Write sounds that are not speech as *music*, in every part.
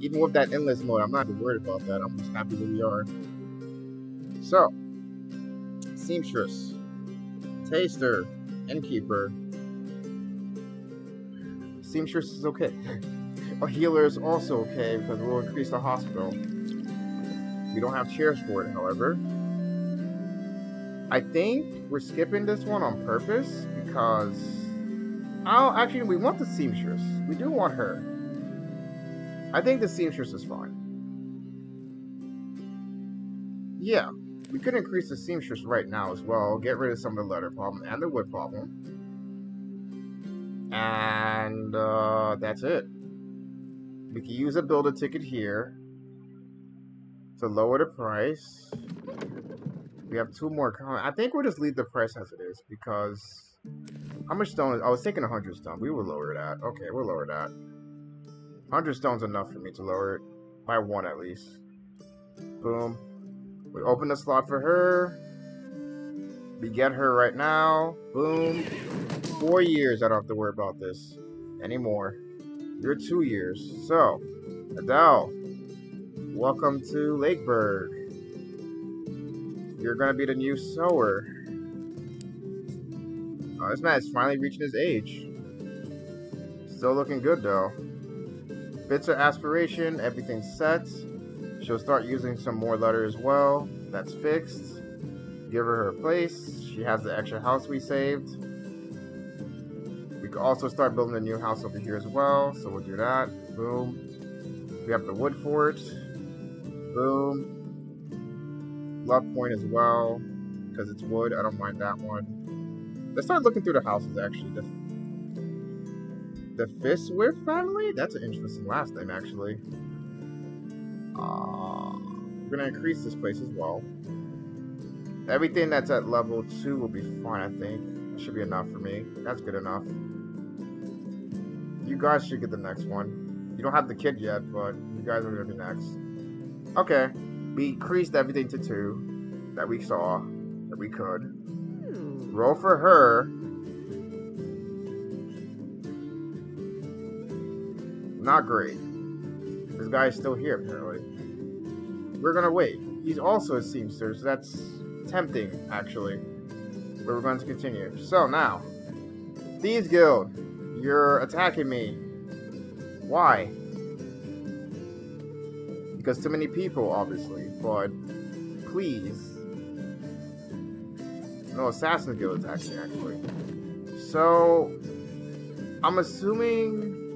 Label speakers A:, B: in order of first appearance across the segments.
A: Even with that endless mode, I'm not even worried about that. I'm just happy that we are. So, Seamstress, Taster, Innkeeper. Seamstress is okay. *laughs* A healer is also okay because we'll increase the hospital. We don't have chairs for it, however. I think we're skipping this one on purpose because... Oh, actually, we want the seamstress. We do want her. I think the seamstress is fine. Yeah, we could increase the seamstress right now as well. Get rid of some of the letter problem and the wood problem. And uh, that's it. We can use a builder ticket here to lower the price. We have two more. I think we'll just leave the price as it is because how much stone? Is, I was thinking 100 stone. We will lower that. Okay, we'll lower that. 100 stone's enough for me to lower it by one at least. Boom. We open the slot for her. We get her right now. Boom. Four years. I don't have to worry about this anymore. You're two years. So, Adele, welcome to Lakeburg. You're gonna be the new sewer. Oh, this man is finally reaching his age. Still looking good though. Fits her aspiration, everything's set. She'll start using some more letter as well. That's fixed. Give her her place. She has the extra house we saved. We could also start building a new house over here as well. So we'll do that. Boom. We have the wood fort. Boom. Love point as well. Because it's wood. I don't mind that one. Let's start looking through the houses actually. The, the Fistwiff family? That's an interesting last name actually. Uh, we're going to increase this place as well. Everything that's at level 2 will be fine, I think. That should be enough for me. That's good enough. You guys should get the next one. You don't have the kid yet, but you guys are going to be next. Okay. We increased everything to 2 that we saw, that we could. Roll for her. Not great. This guy is still here, apparently. We're gonna wait. He's also a seamster, so that's tempting, actually. But we're going to continue. So now, Thieves Guild, you're attacking me. Why? Because too many people, obviously. But please. No, Assassin's Guild attacks actually. So, I'm assuming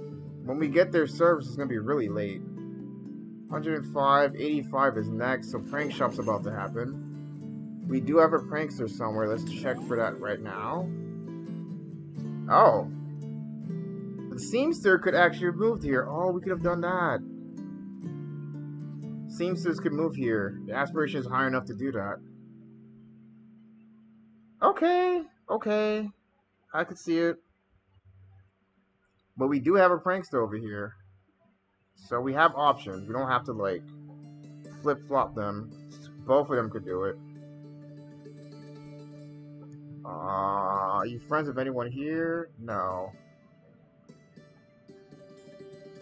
A: when we get their service, it's going to be really late. 105, 85 is next, so prank shop's about to happen. We do have a prankster somewhere. Let's check for that right now. Oh. The Seamster could actually have moved here. Oh, we could have done that. Seamsters could move here. The aspiration is high enough to do that. Okay, okay. I could see it. But we do have a prankster over here. So we have options. We don't have to, like, flip-flop them. Both of them could do it. Uh, are you friends with anyone here? No.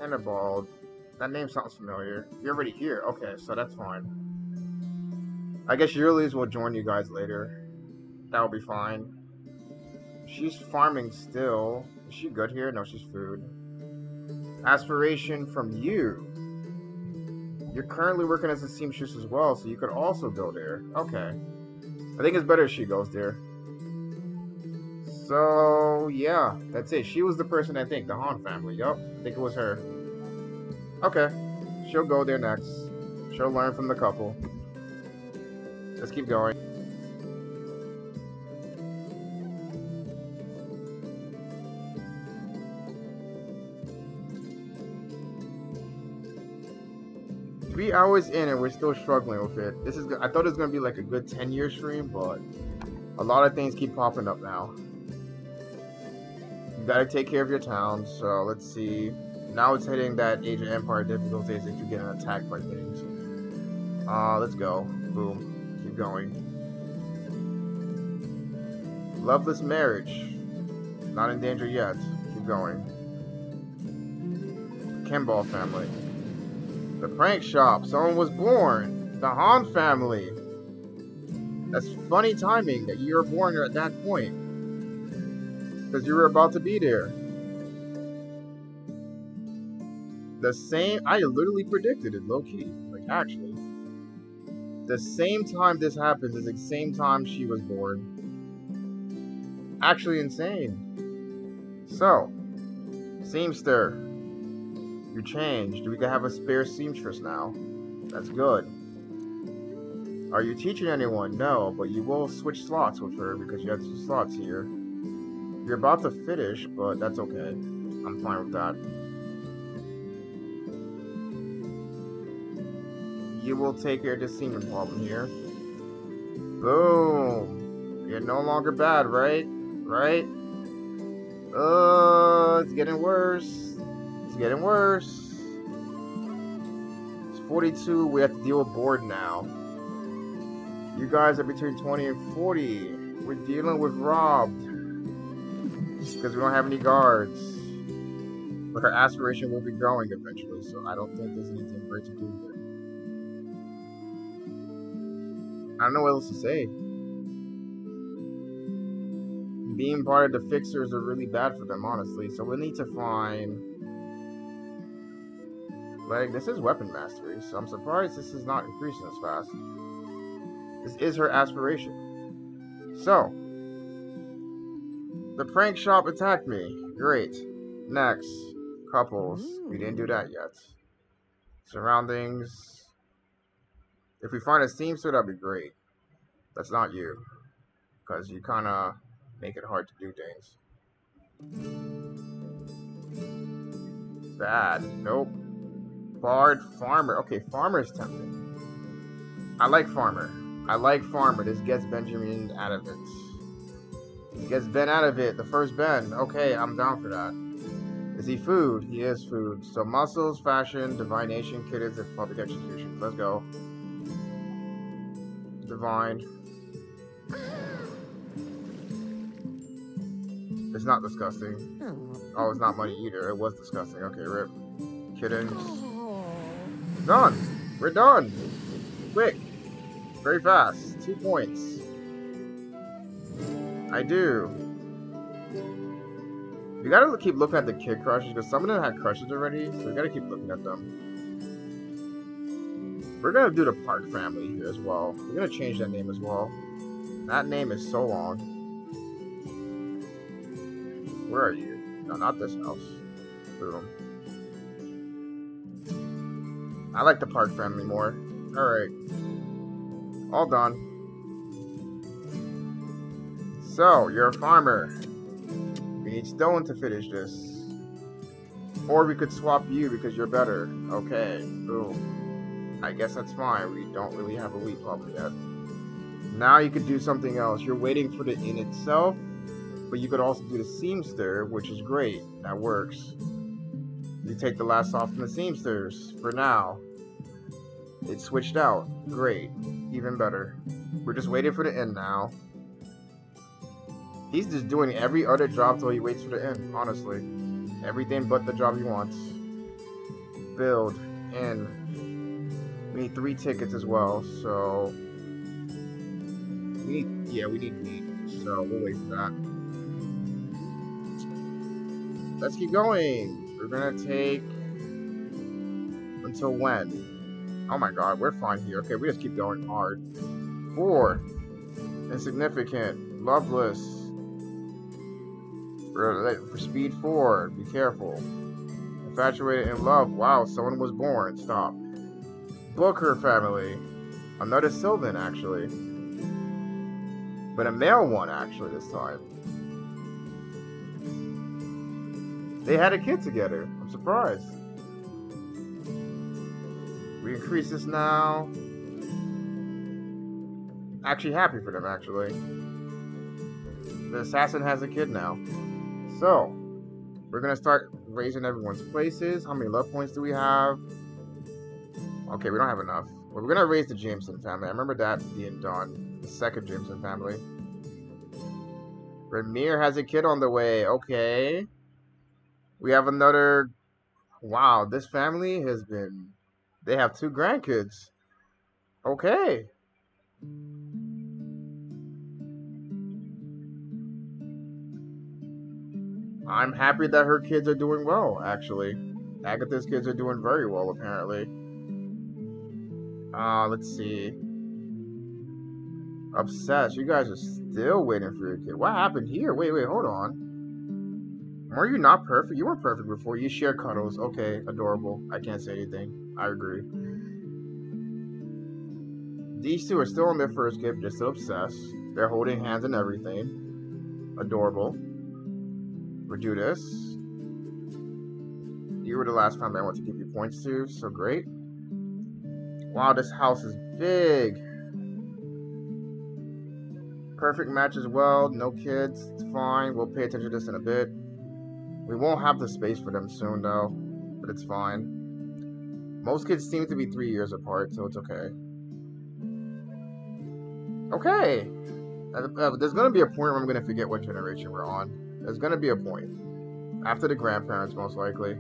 A: Annabald. That name sounds familiar. You're already here. Okay, so that's fine. I guess Yurlies will join you guys later. That'll be fine. She's farming still. Is she good here? No, she's food. Aspiration from you. You're currently working as a seamstress as well, so you could also go there. Okay. I think it's better if she goes there. So, yeah, that's it. She was the person, I think, the Han family. Yup, I think it was her. Okay, she'll go there next. She'll learn from the couple. Let's keep going. Three hours in and we're still struggling with it. This is I thought it was gonna be like a good 10 year stream, but a lot of things keep popping up now. You gotta take care of your town, so let's see. Now it's hitting that Age of Empire difficulties if you get attacked by things. Uh, let's go. Boom. Keep going. Loveless marriage. Not in danger yet. Keep going. Kimball family. The prank shop. Someone was born. The Han family. That's funny timing that you were born at that point. Because you were about to be there. The same, I literally predicted it, low key. Like, actually. The same time this happens is the same time she was born. Actually insane. So, seamster. You changed. We can have a spare seamstress now. That's good. Are you teaching anyone? No, but you will switch slots with her because you have two slots here. You're about to finish, but that's okay. I'm fine with that. You will take care of the semen problem here. Boom! You're no longer bad, right? Right? Uh, it's getting worse. Getting worse. It's 42. We have to deal with board now. You guys are between 20 and 40. We're dealing with robbed. Because we don't have any guards. But her aspiration will be growing eventually, so I don't think there's anything great to do here. I don't know what else to say. Being part of the fixers are really bad for them, honestly. So we need to find... Like, this is weapon mastery, so I'm surprised this is not increasing as fast. This is her aspiration. So, the prank shop attacked me. Great. Next, couples. We didn't do that yet. Surroundings. If we find a seamster, that'd be great. That's not you. Because you kind of make it hard to do things. Bad. Nope. Bard, farmer. Okay, farmer's tempting. I like farmer. I like farmer. This gets Benjamin out of it. Gets Ben out of it. The first Ben. Okay, I'm down for that. Is he food? He is food. So muscles, fashion, divination, kittens, and public execution. Let's go. Divine. It's not disgusting. Oh, oh, it's not money either. It was disgusting. Okay, rip. Kittens. Done. We're done. Quick. Very fast. Two points. I do. We gotta keep looking at the kid crushes because some of them had crushes already, so we gotta keep looking at them. We're gonna do the Park family here as well. We're gonna change that name as well. That name is so long. Where are you? No, not this house. Boom. I like the Park family more. Alright. All done. So, you're a farmer. We need stone to finish this. Or we could swap you because you're better. Okay, boom. I guess that's fine. We don't really have a wheat problem yet. Now you could do something else. You're waiting for the inn itself, but you could also do the seamster, which is great. That works. You take the last off from the seamsters for now. It switched out. Great. Even better. We're just waiting for the end now. He's just doing every other job till he waits for the end, honestly. Everything but the job he wants. Build. In. We need three tickets as well, so... We need... Yeah, we need meat. So, we'll wait for that. Let's keep going. We're gonna take... Until when? Oh my god, we're fine here. Okay, we just keep going hard. Four. Insignificant. Loveless. For, speed four, be careful. Infatuated in love. Wow, someone was born. Stop. Booker family. Another Sylvan, actually. But a male one, actually, this time. They had a kid together. I'm surprised. We increase this now. Actually happy for them, actually. The assassin has a kid now. So, we're going to start raising everyone's places. How many love points do we have? Okay, we don't have enough. We're going to raise the Jameson family. I remember that being done. The second Jameson family. Ramir has a kid on the way. Okay. We have another... Wow, this family has been They have two grandkids. Okay. I'm happy that her kids are doing well, actually. Agatha's kids are doing very well, apparently. Uh, let's see. Obsessed. You guys are still waiting for your kid. What happened here? Wait, wait, hold on. Were you not perfect? You weren't perfect before. You share cuddles. Okay, adorable. I can't say anything. I agree. These two are still on their first kid, just still obsessed. They're holding hands and everything. Adorable. We'll do this. You were the last family I want to give you points to, so great. Wow, this house is big. Perfect match as well. No kids. It's fine. We'll pay attention to this in a bit. We won't have the space for them soon, though. But it's fine. Most kids seem to be three years apart, so it's okay. Okay. Uh, uh, there's to be a point where I'm to forget what generation we're on. There's to be a point. After the grandparents, most likely.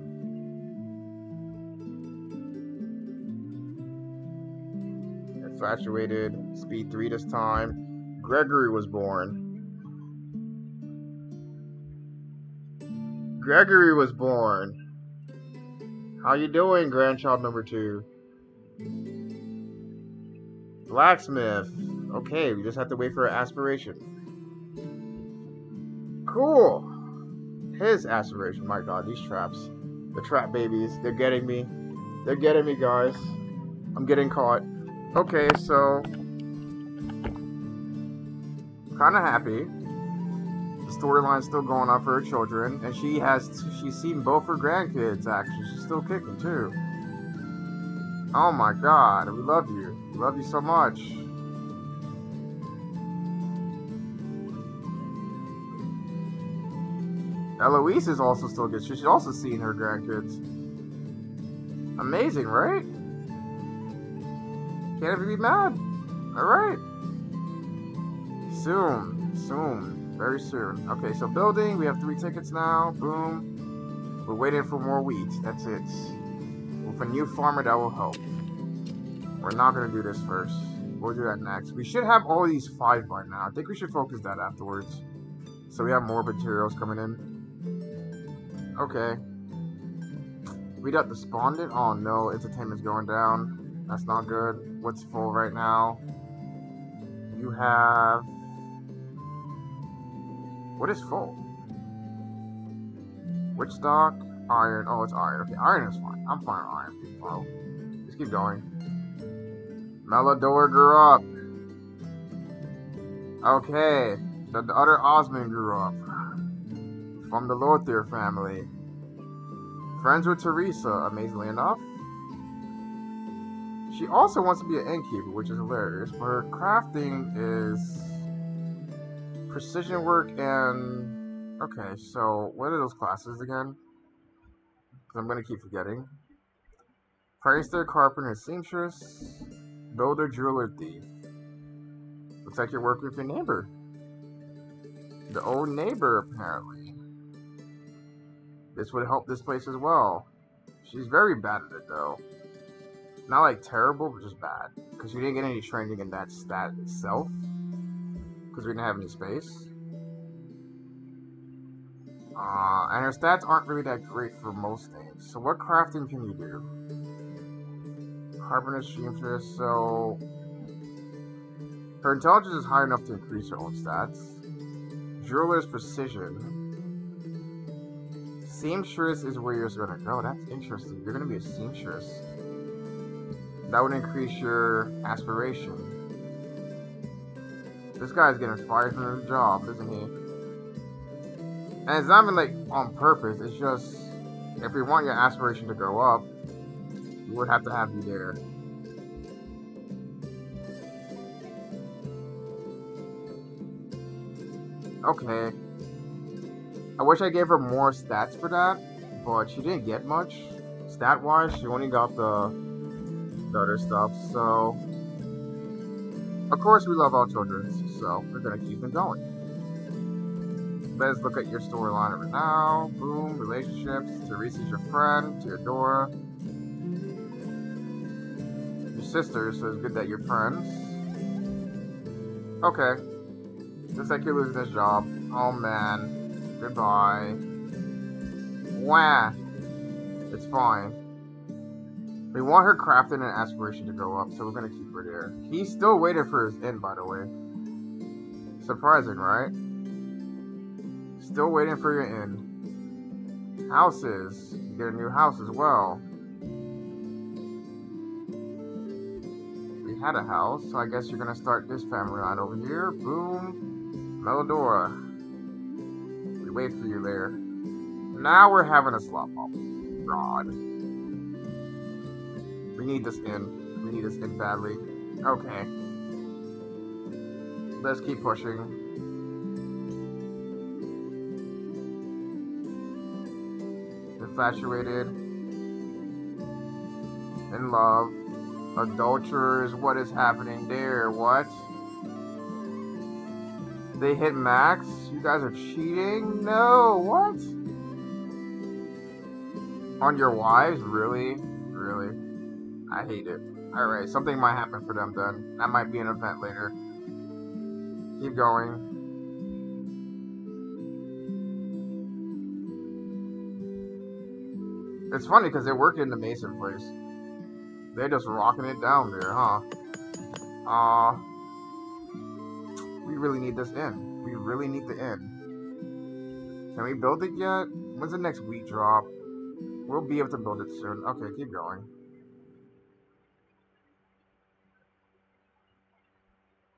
A: Infatuated. Speed 3 this time. Gregory was born. Gregory was born. How you doing, grandchild number two? Blacksmith. Okay, we just have to wait for aspiration. Cool. His aspiration. My god, these traps. The trap babies. They're getting me. They're getting me, guys. I'm getting caught. Okay, so kind of happy. The storyline's still going on for her children, and she has she's seen both her grandkids. Actually, she's still kicking too. Oh my God, we love you. We love you so much. Eloise is also still good. She's also seen her grandkids. Amazing, right? Can't ever be mad. Alright. Soon. Soon. Very soon. Okay, so building. We have three tickets now. Boom. We're waiting for more wheat. That's it. With a new farmer, that will help. We're not going to do this first. We'll do that next. We should have all these five by now. I think we should focus that afterwards. So we have more materials coming in. Okay. We got despondent. Oh no, entertainment's going down. That's not good. What's full right now? You have... What is full? Which stock? Iron. Oh, it's iron. Okay, iron is fine. I'm fine with iron. Well, just keep going. Melodor grew up. Okay. The, the other Osmond grew up. From the Lothier family. Friends with Teresa, amazingly enough. She also wants to be an innkeeper, which is hilarious. But her crafting is precision work and okay. So what are those classes again? I'm gonna keep forgetting. Prankster, carpenter, seamstress, builder, jeweler, thief. Looks like you're working with your neighbor. The old neighbor, apparently. This would help this place as well. She's very bad at it, though. Not like terrible, but just bad. Because we didn't get any training in that stat itself. Because we didn't have any space. Uh, and her stats aren't really that great for most things. So what crafting can you do? Carpenter, seamstress, so... Her intelligence is high enough to increase her own stats. Jeweler's precision. Seamstress is where you're gonna go. That's interesting. You're gonna be a seamstress that would increase your aspiration. This guy's getting fired from his job, isn't he? And it's not even like on purpose, it's just if we want your aspiration to go up, we would have to have you there. Okay. I wish I gave her more stats for that, but she didn't get much. Stat-wise, she only got the other stuff. So, of course, we love all children, so we're gonna keep them going. Let's look at your storyline right now. Boom, relationships. Teresa's your friend. Theodora. sister. so it's good that you're friends. Okay. Looks like you're losing this job. Oh man. Goodbye. Wah. It's fine. We want her crafted and aspiration to go up, so we're gonna keep her there. He's still waiting for his end, by the way. Surprising, right? Still waiting for your end. Houses. You get a new house as well. We had a house, so I guess you're gonna start this family line over here. Boom. Melodora. We wait for you there. Now we're having a slop up. God. We need this in. We need this in badly. Okay. Let's keep pushing. Infatuated. In love. Adulterers. What is happening there? What? They hit max? You guys are cheating? No, what? On your wives? Really? Really? I hate it. Alright, something might happen for them then. That might be an event later. Keep going. It's funny because they work in the Mason place. They're just rocking it down there, huh? Uh, we really need this in. We really need the inn. Can we build it yet? When's the next wheat drop? We'll be able to build it soon. Okay, keep going.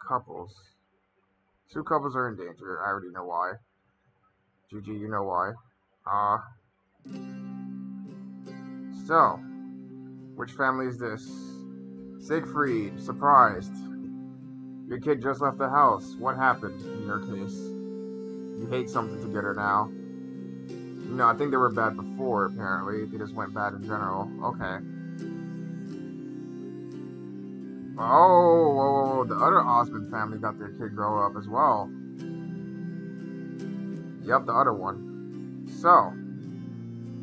A: Couples. Two couples are in danger. I already know why. GG, you know why. Uh, so, which family is this? Siegfried, surprised. Your kid just left the house. What happened in your case? You hate something together now. No, I think they were bad before, apparently. They just went bad in general. Okay. Oh, whoa, whoa, the other Osmond family got their kid grow up as well. Yep, the other one. So,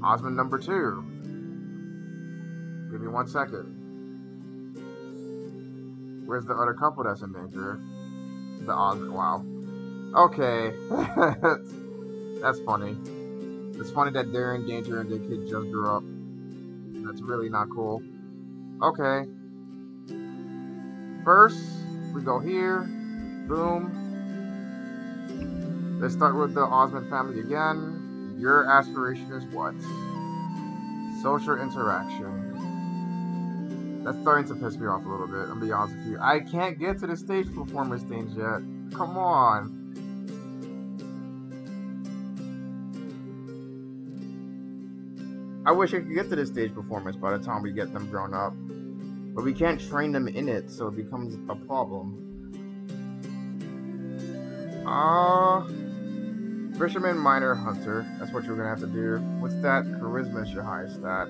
A: Osmond number two. Give me one second. Where's the other couple that's in danger? The Osmond, wow. Okay. *laughs* that's funny. It's funny that they're in danger and their kid just grew up. That's really not cool. Okay. First, we go here. Boom. Let's start with the Osmond family again. Your aspiration is what? Social interaction. That's starting to piss me off a little bit, I'm be honest with you. I can't get to the stage performance things yet. Come on. I wish I could get to this stage performance by the time we get them grown up. But we can't train them in it, so it becomes a problem. Ah, uh, Fisherman, Miner, Hunter. That's what you're gonna have to do. What's that? Charisma is your highest stat.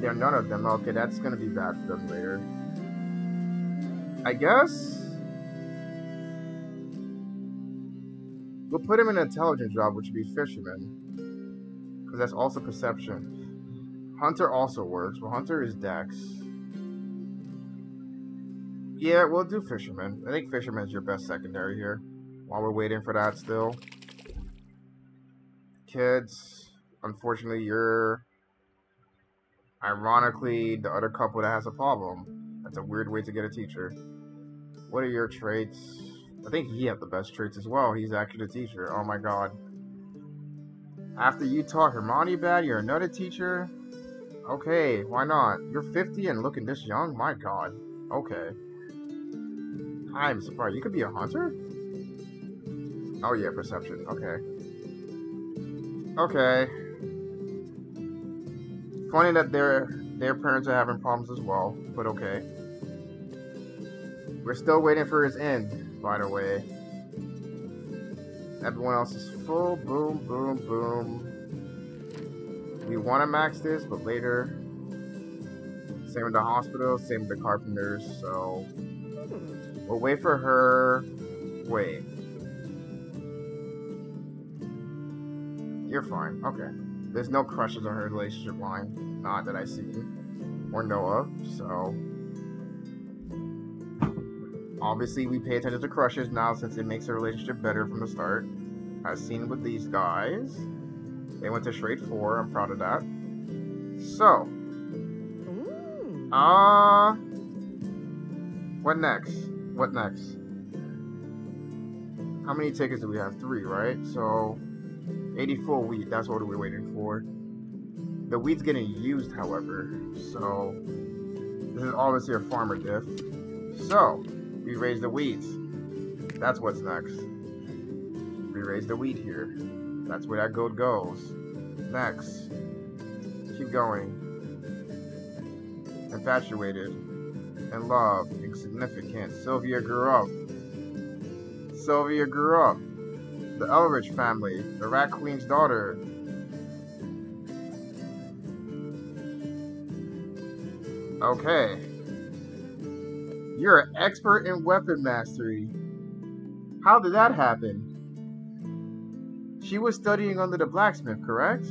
A: They're none of them. Okay, that's gonna be bad for them later. I guess we'll put him in an intelligent job, which would be fisherman, because that's also perception. Hunter also works. Well, Hunter is Dex. Yeah, we'll do Fisherman. I think Fisherman is your best secondary here. While we're waiting for that still. Kids, unfortunately, you're... Ironically, the other couple that has a problem. That's a weird way to get a teacher. What are your traits? I think he had the best traits as well. He's actually a teacher. Oh my god. After you taught Hermione bad, you're another teacher? Okay, why not? You're 50 and looking this young? My god. Okay. I'm surprised. You could be a hunter? Oh yeah, perception. Okay. Okay. Funny that their their parents are having problems as well, but okay. We're still waiting for his end, by the way. Everyone else is full. Boom, boom, boom. We want to max this, but later. Same with the hospital, same with the carpenters, so... We'll wait for her... Wait. You're fine. Okay. There's no crushes on her relationship line. Not that I see. or know of, so obviously we pay attention to crushes now since it makes a relationship better from the start. As seen with these guys. They went to straight four, I'm proud of that. So Ah uh, what next? What next? How many tickets do we have? Three, right? So 84 wheat, that's what we're waiting for. The wheat's getting used, however, so this is obviously a farmer diff. So, we raise the wheat. That's what's next. We raise the wheat here. That's where that goat goes. Next. Keep going. Infatuated. In love. Insignificant. Sylvia grew up. Sylvia grew up. The Ehrlich family. The Rat Queen's daughter. Okay. You're an expert in weapon mastery. How did that happen? She was studying under the blacksmith, correct?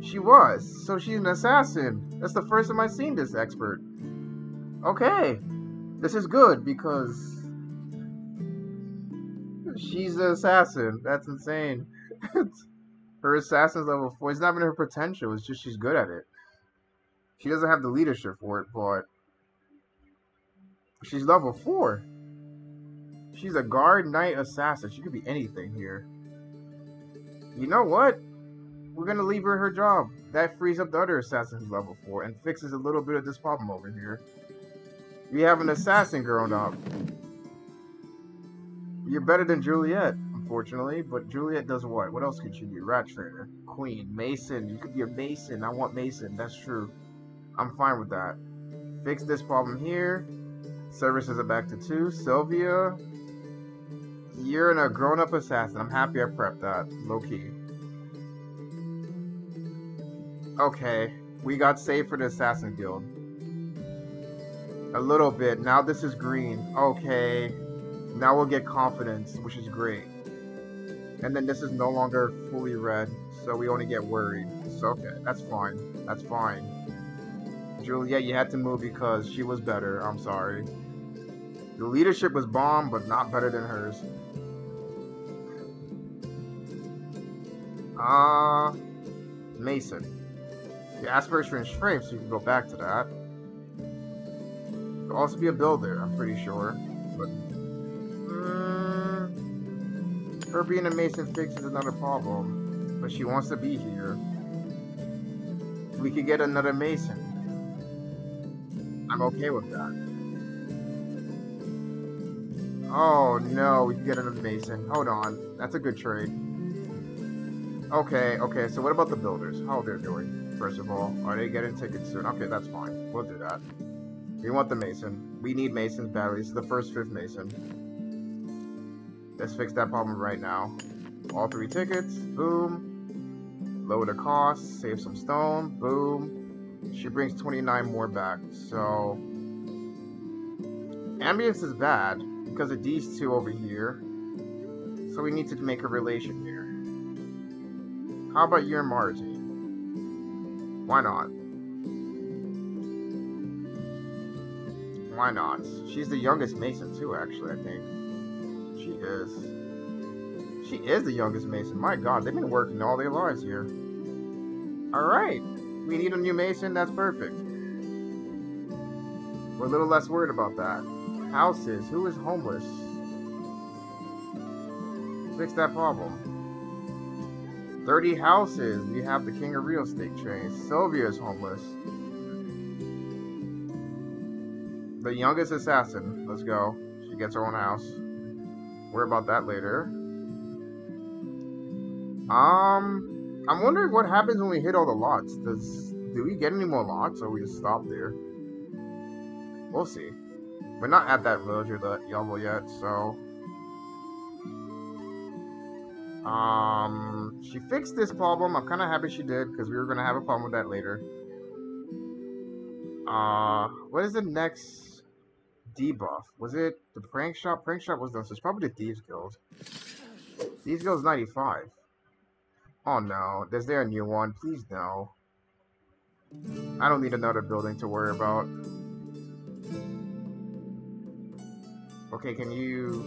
A: She was. So she's an assassin. That's the first time I've seen this expert. Okay. This is good because she's an assassin. That's insane. *laughs* her assassin's level 4. It's not even her potential. It's just she's good at it. She doesn't have the leadership for it, but she's level 4. She's a guard knight assassin. She could be anything here. You know what? We're gonna leave her her job. That frees up the other assassins level 4 and fixes a little bit of this problem over here. We have an assassin growing up. You're better than Juliet, unfortunately, but Juliet does what? What else could she do? Rat trainer, queen, mason. You could be a mason. I want mason. That's true. I'm fine with that. Fix this problem here. Services are back to two. Sylvia, you're in a grown-up assassin. I'm happy I prepped that. Low-key. Okay, we got saved for the Assassin Guild. A little bit. Now this is green. Okay. Now we'll get confidence, which is great. And then this is no longer fully red, so we only get worried. So okay, that's fine. That's fine. Juliet, you had to move because she was better. I'm sorry. The leadership was bomb, but not better than hers. Ah, uh, Mason. The aspiration and strength, so you can go back to that. Could also be a builder, I'm pretty sure. But mm, her being a Mason fixes another problem. But she wants to be here. We could get another Mason. I'm okay with that. Oh no, we can get another Mason. Hold on. That's a good trade. Okay, okay, so what about the builders? How they're doing, first of all? Are they getting tickets soon? Okay, that's fine. We'll do that. We want the Mason. We need Masons badly. Is the first fifth Mason. Let's fix that problem right now. All three tickets. Boom. Lower the cost. Save some stone. Boom. She brings 29 more back. So... Ambience is bad because of these two over here. So we need to make a relation here. How about you and Marty? Why not? Why not? She's the youngest Mason too, actually, I think. She is. She is the youngest Mason. My god, they've been working all their lives here. Alright. We need a new Mason, that's perfect. We're a little less worried about that. Houses. Who is homeless? Fix that problem. 30 houses. We have the King of Real Estate train. Sylvia is homeless. The youngest assassin. Let's go. She gets her own house. Worry about that later. Um, I'm wondering what happens when we hit all the lots. Does do we get any more lots, or we just stop there? We'll see. We're not at that villager level yet, so um, she fixed this problem. I'm kind of happy she did because we were going to have a problem with that later. Uh, what is the next debuff? Was it the prank shop? Prank shop was done, so it's probably the Thieves Guild. Thieves Guild's 95. Oh no, is there a new one? Please no. I don't need another building to worry about. Okay, can you...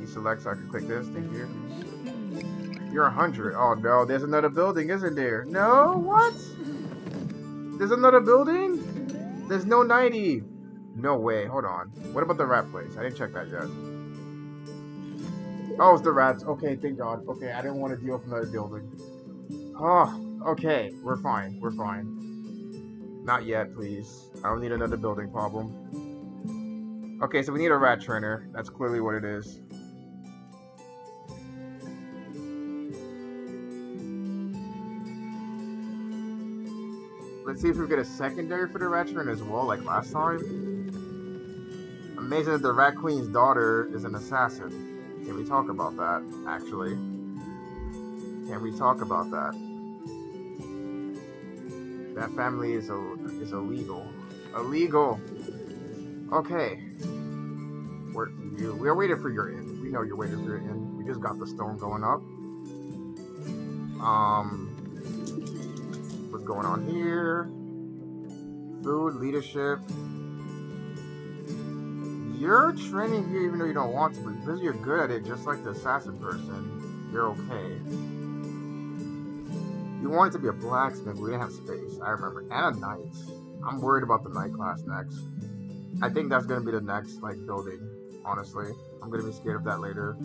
A: You select so I can click this? Thank you. You're 100. Oh, no. There's another building, isn't there? No? What? There's another building? There's no 90. No way. Hold on. What about the rat place? I didn't check that yet. Oh, it's the rats. Okay, thank God. Okay, I didn't want to deal with another building. Oh, okay. We're fine. We're fine. Not yet, please. I don't need another building problem. Okay, so we need a rat trainer. That's clearly what it is. Let's see if we get a secondary for the rat trainer as well, like last time. Amazing that the Rat Queen's daughter is an assassin. Can we talk about that, actually? Can we talk about that? That family is a, is illegal. Illegal! Okay. For you. We are waiting for your end. We know you're waiting for your end. We just got the stone going up. Um, what's going on here? Food, leadership, you're training here even though you don't want to, but because you're good at it, just like the assassin person, you're okay. You wanted to be a blacksmith, we didn't have space, I remember. And a knight. I'm worried about the knight class next. I think that's gonna be the next, like, building, honestly. I'm gonna be scared of that later.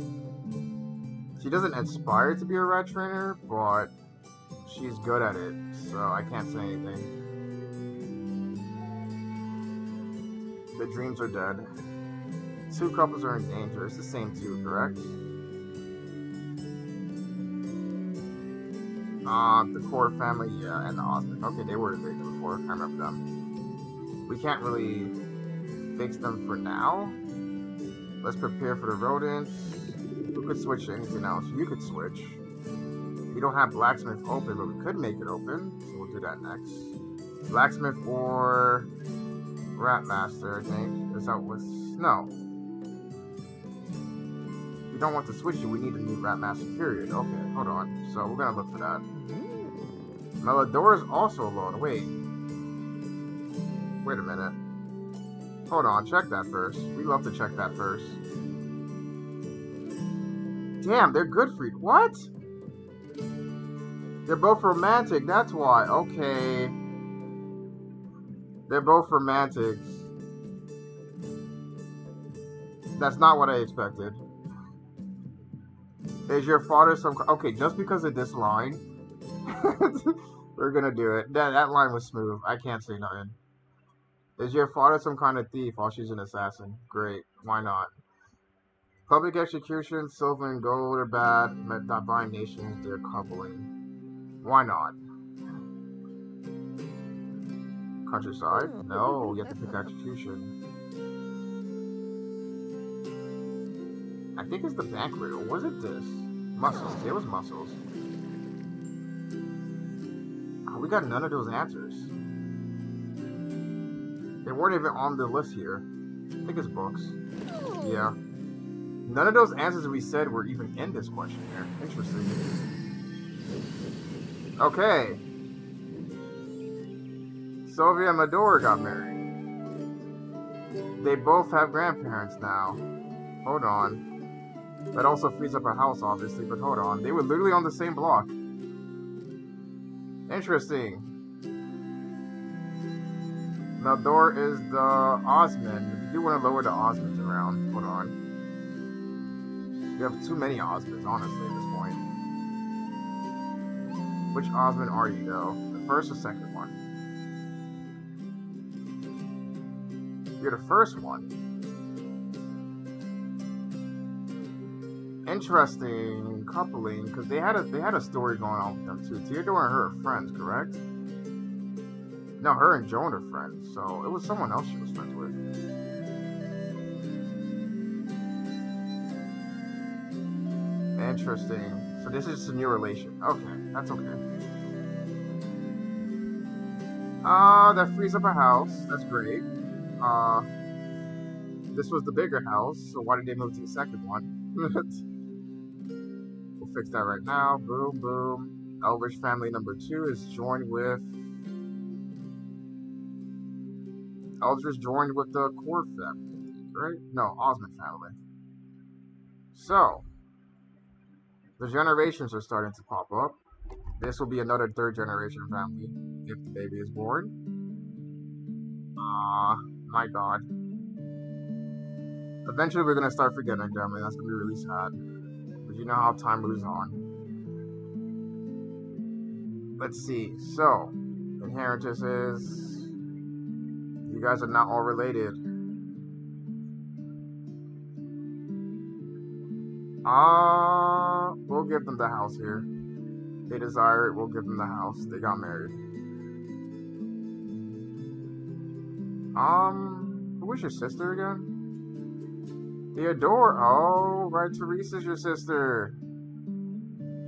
A: She doesn't inspire to be a rat trainer, but she's good at it, so I can't say anything. The dreams are dead. Two couples are in danger. It's the same two, correct? Uh, the core family, yeah, and the Osmond. Okay, they were danger before. I remember them. We can't really fix them for now. Let's prepare for the rodents. Who could switch to anything else? You could switch. Don't have blacksmith open, but we could make it open. So we'll do that next. Blacksmith or Rat Master, I think. Is that what's... No We don't want to switch it, we need a new Rat Master period. Okay, hold on. So we're gonna look for that. Melodora is also alone. Wait. Wait a minute. Hold on, check that first. We love to check that first. Damn, they're good for you. What? They're both romantic, that's why. Okay. They're both romantics. That's not what I expected. Is your father some... Okay, just because of this line, *laughs* we're gonna do it. That, that line was smooth. I can't say nothing. Is your father some kind of thief while she's an assassin? Great. Why not? Public execution, silver and gold are bad. Divine nations, they're coupling. Why not? Countryside? Oh. No, you have to pick execution. I think it's the banquet, or was it this? Muscles. It was muscles. Oh, we got none of those answers. They weren't even on the list here. I think it's books. Yeah. None of those answers we said were even in this question here. Interesting. Okay. Sylvia and Medora got married. They both have grandparents now. Hold on. That also frees up a house, obviously, but hold on. They were literally on the same block. Interesting. Door is the Osmond. We do want to lower the Osmonds around. Hold on. We have too many Osmonds, honestly, at this point. Which Osmond are you, though? The first or second one? You're the first one. interesting coupling because they had a they had a story going on with them too. Theodore and her are friends, correct? No, her and Joan are friends, so it was someone else she was friends with. Interesting. So this is a new relation. Okay, that's okay. Uh, that frees up a house. That's great. Uh, this was the bigger house, so why did they move to the second one? *laughs* We'll fix that right now. Boom, boom. Elvish family number two is joined with Eldris joined with the Core family, right? No, Osmond family. So, the generations are starting to pop up. This will be another third generation family if the baby is born. Ah, uh, my god. Eventually, we're gonna start forgetting them, and that's gonna be really sad. But you know how time moves on. Let's see. So, inheritances. You guys are not all related. Ah, uh, we'll give them the house here. They desire it, we'll give them the house. They got married. Um, who was your sister again? Theodore. Oh, right. Teresa's your sister.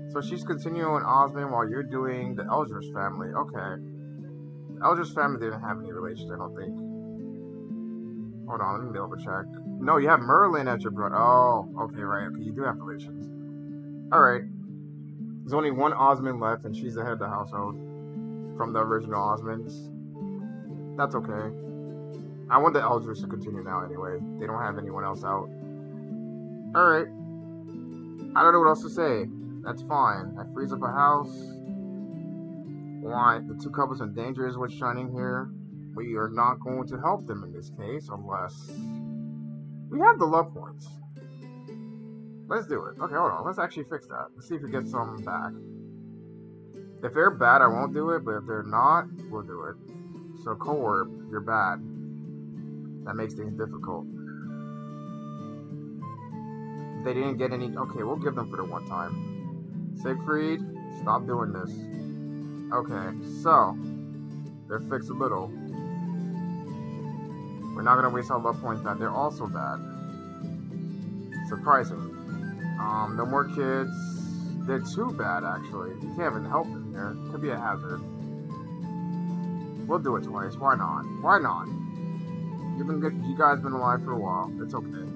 A: So she's continuing Osmond while you're doing the Eldris family. Okay. The Eldris family didn't have any relations, I don't think. Hold on, let me double check. No, you have Merlin as your brother. Oh, okay, right. Okay, you do have relations. Alright. There's only one Osmond left, and she's the head of the household from the original Osmonds. That's okay. I want the Eldris to continue now anyway. They don't have anyone else out. Alright. I don't know what else to say. That's fine. I freeze up a house. Why? The two couples in danger is what's shining here. We are not going to help them in this case unless we have the love points. Let's do it. Okay, hold on. Let's actually fix that. Let's see if we get some back. If they're bad, I won't do it, but if they're not, we'll do it. So, Corb, you're bad. That makes things difficult. They didn't get any... Okay, we'll give them for the one time. Siegfried, stop doing this. Okay, so... They're fixed a little. We're not going to waste all love points that they're also bad. Surprising. Um, no more kids. They're too bad, actually. You can't even help them here. Could be a hazard. We'll do it twice. Why not? Why not? You've been good. You guys been alive for a while. It's okay.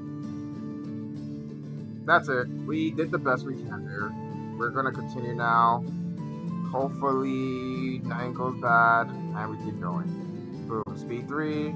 A: That's it. We did the best we can here. We're gonna continue now. Hopefully, nothing goes bad, and we keep going. Boom. Speed three.